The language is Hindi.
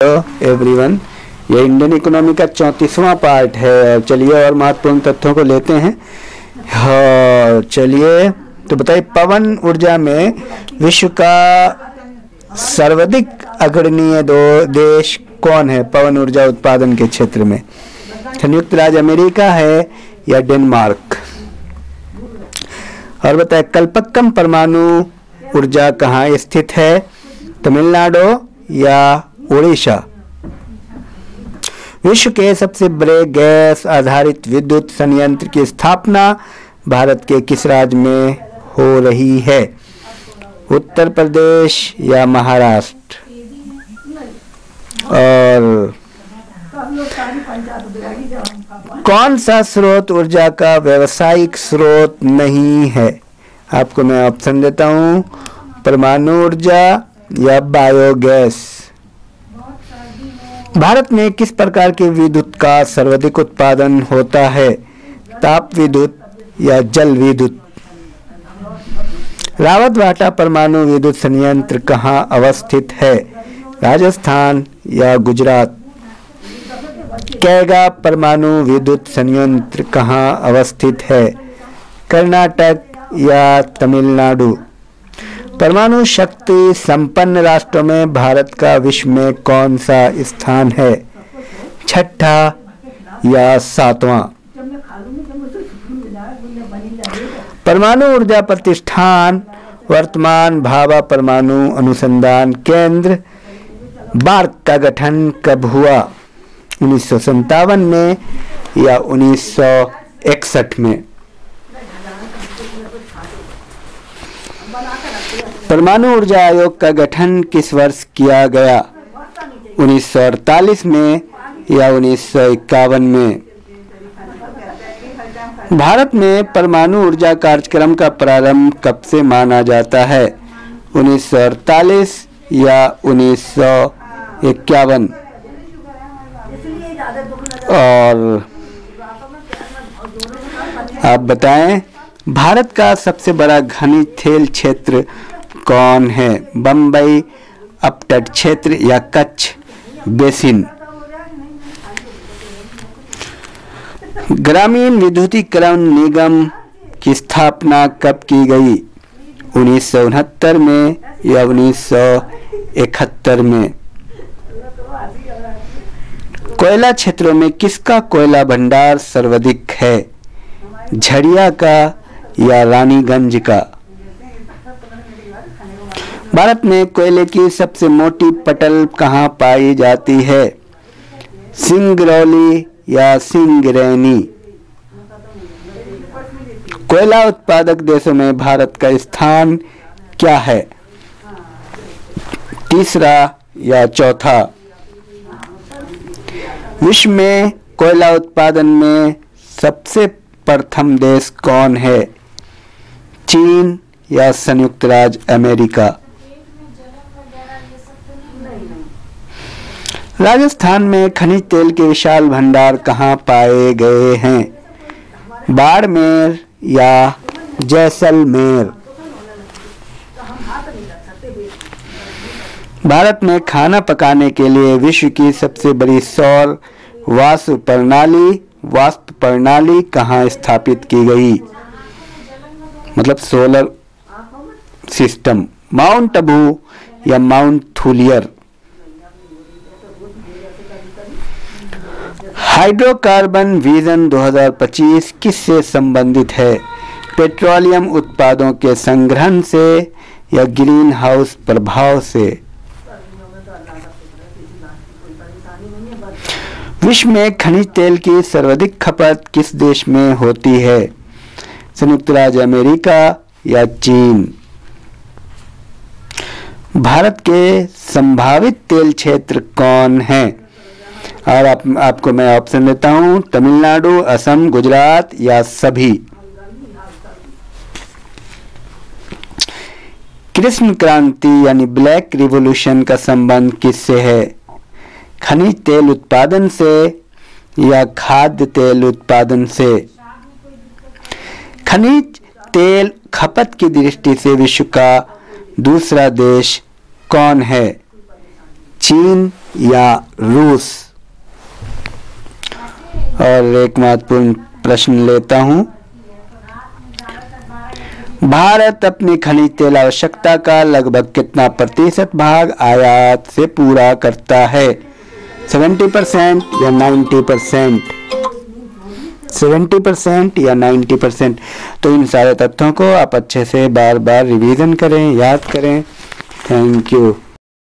हेलो एवरीवन ये इंडियन इकोनॉमी का चौंतीसवां पार्ट है। चलिए और महत्वपूर्ण तथ्यों को लेते हैं। हाँ चलिए। तो बताइए, पवन ऊर्जा में विश्व का सर्वाधिक अग्रणीय दो देश कौन है पवन ऊर्जा उत्पादन के क्षेत्र में? संयुक्त राज्य अमेरिका है या डेनमार्क? और बताए कल्पक्कम परमाणु ऊर्जा कहाँ स्थित है? तमिलनाडु या उड़ीसा विश्व के सबसे बड़े गैस आधारित विद्युत संयंत्र की स्थापना भारत के किस राज्य में हो रही है? उत्तर प्रदेश या महाराष्ट्र? और कौन सा स्रोत ऊर्जा का व्यावसायिक स्रोत नहीं है? आपको मैं ऑप्शन देता हूँ, परमाणु ऊर्जा या बायोगैस भारत में किस प्रकार के विद्युत का सर्वाधिक उत्पादन होता है? ताप विद्युत या जल विद्युत? रावत भाटा परमाणु विद्युत संयंत्र कहाँ अवस्थित है? राजस्थान या गुजरात? कैगा परमाणु विद्युत संयंत्र कहाँ अवस्थित है? कर्नाटक या तमिलनाडु? परमाणु शक्ति संपन्न राष्ट्रों में भारत का विश्व में कौन सा स्थान है? छठा या सातवां? परमाणु ऊर्जा प्रतिष्ठान, वर्तमान भाभा परमाणु अनुसंधान केंद्र, बार्क का गठन कब हुआ? उन्नीस में या 1961 में? परमाणु ऊर्जा आयोग का गठन किस वर्ष किया गया? 1948 में या उन्नीस सौ इक्यावन में? भारत में परमाणु ऊर्जा कार्यक्रम का प्रारंभ कब से माना जाता है? 1948 या उन्नीस और आप बताएँ भारत का सबसे बड़ा घनी तेल क्षेत्र कौन है? बम्बई अपतट क्षेत्र या कच्छ? बेसिन। ग्रामीण विद्युतीकरण निगम की स्थापना कब की गई? उन्नीस सौ उनहत्तर में या उन्नीस सौ इकहत्तर में? कोयला क्षेत्रों में किसका कोयला भंडार सर्वाधिक है? झड़िया का या रानीगंज का। भारत में कोयले की सबसे मोटी पटल कहाँ पाई जाती है? सिंगरौली या सिंगरैनी? कोयला उत्पादक देशों में भारत का स्थान क्या है? तीसरा या चौथा? विश्व में कोयला उत्पादन में सबसे प्रथम देश कौन है? चीन या संयुक्त राज्य अमेरिका? राजस्थान में खनिज तेल के विशाल भंडार कहाँ पाए गए हैं? बाड़मेर या जैसलमेर? भारत में खाना पकाने के लिए विश्व की सबसे बड़ी सौर वास्तु प्रणाली वास्तु प्रणाली कहाँ स्थापित की गई? मतलब सोलर सिस्टम माउंट अबू या माउंट थुलियर हाइड्रोकार्बन विजन 2025 किससे संबंधित है? पेट्रोलियम उत्पादों के संग्रहण से या ग्रीन हाउस प्रभाव से? विश्व में खनिज तेल की सर्वाधिक खपत किस देश में होती है? संयुक्त राज्य अमेरिका या चीन। भारत के संभावित तेल क्षेत्र कौन है? और आप, आपको मैं ऑप्शन देता हूँ तमिलनाडु असम गुजरात या सभी। कृष्ण क्रांति यानी ब्लैक रिवॉल्यूशन का संबंध किससे है? खनिज तेल उत्पादन से या खाद्य तेल उत्पादन से? खनिज तेल खपत की दृष्टि से विश्व का दूसरा देश कौन है? चीन या रूस? और एक महत्वपूर्ण प्रश्न लेता हूँ। भारत अपनी खनिज तेल आवश्यकता का लगभग कितना प्रतिशत भाग आयात से पूरा करता है? 70 परसेंट या 90 परसेंट? सेवेंटी परसेंट या नाइन्टी परसेंट। तो इन सारे तथ्यों को आप अच्छे से बार बार रिवीजन करें, याद करें। Thank you.